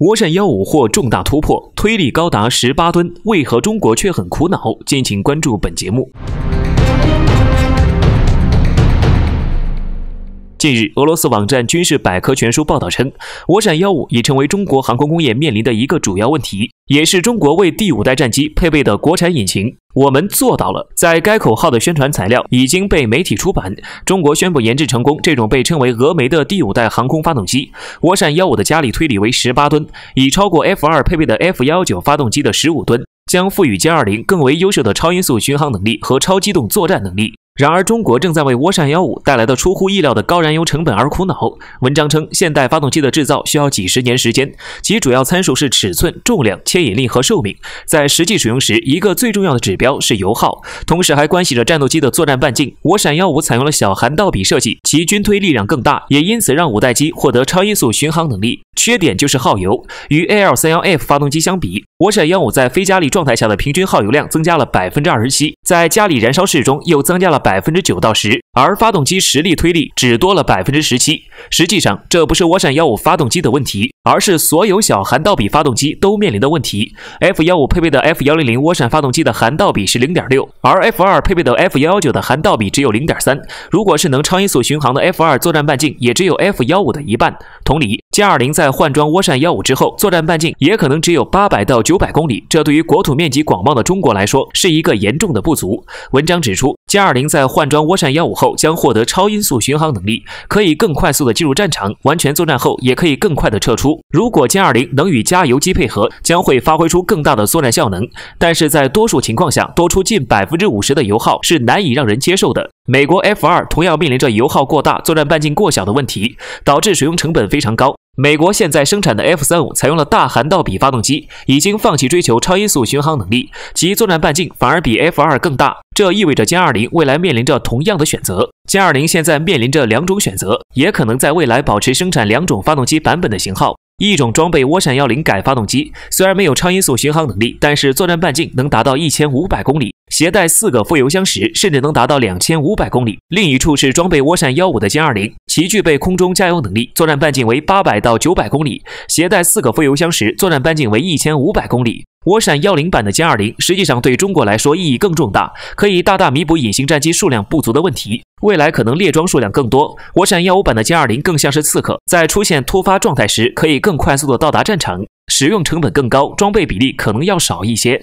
涡扇幺五或重大突破，推力高达十八吨，为何中国却很苦恼？敬请关注本节目。近日，俄罗斯网站《军事百科全书》报道称，涡扇幺五已成为中国航空工业面临的一个主要问题，也是中国为第五代战机配备的国产引擎。我们做到了。在该口号的宣传材料已经被媒体出版。中国宣布研制成功这种被称为“俄媒”的第五代航空发动机。涡扇幺五的加力推力为十八吨，已超过 F 二配备的 F 幺九发动机的十五吨，将赋予歼二零更为优秀的超音速巡航能力和超机动作战能力。然而，中国正在为涡扇幺五带来的出乎意料的高燃油成本而苦恼。文章称，现代发动机的制造需要几十年时间，其主要参数是尺寸、重量、牵引力和寿命。在实际使用时，一个最重要的指标是油耗，同时还关系着战斗机的作战半径。涡扇幺五采用了小涵道比设计，其均推力量更大，也因此让五代机获得超音速巡航能力。缺点就是耗油，与 AL31F 发动机相比，涡扇幺五在非加力状态下的平均耗油量增加了百分之二十七，在加力燃烧室中又增加了百百分之九到十，而发动机实力推力只多了百分之十七。实际上，这不是涡扇幺五发动机的问题，而是所有小涵道比发动机都面临的问题。F 幺五配备的 F 幺零零涡扇发动机的涵道比是零点六，而 F 二配备的 F 幺幺九的涵道比只有零点三。如果是能超音速巡航的 F 二，作战半径也只有 F 幺五的一半。同理，歼二零在换装涡扇幺五之后，作战半径也可能只有八百到九百公里，这对于国土面积广袤的中国来说是一个严重的不足。文章指出，歼二零在换装涡扇幺五后将获得超音速巡航能力，可以更快速的进入战场，完全作战后也可以更快的撤出。如果歼二零能与加油机配合，将会发挥出更大的作战效能。但是在多数情况下，多出近百分之五十的油耗是难以让人接受的。美国 F 二同样面临着油耗过大、作战半径过小的问题，导致使用成本非常高。美国现在生产的 F 三五采用了大涵道比发动机，已经放弃追求超音速巡航能力，其作战半径反而比 F 二更大。这意味着歼二零未来面临着同样的选择。歼二零现在面临着两种选择，也可能在未来保持生产两种发动机版本的型号。一种装备涡扇幺零改发动机，虽然没有超音速巡航能力，但是作战半径能达到一千五百公里，携带四个副油箱时，甚至能达到两千五百公里。另一处是装备涡扇幺五的歼二零，其具备空中加油能力，作战半径为八百到九百公里，携带四个副油箱时，作战半径为一千五百公里。涡扇幺零版的歼二零实际上对中国来说意义更重大，可以大大弥补隐形战机数量不足的问题。未来可能列装数量更多。涡扇幺五版的歼二零更像是刺客，在出现突发状态时可以更快速的到达战场，使用成本更高，装备比例可能要少一些。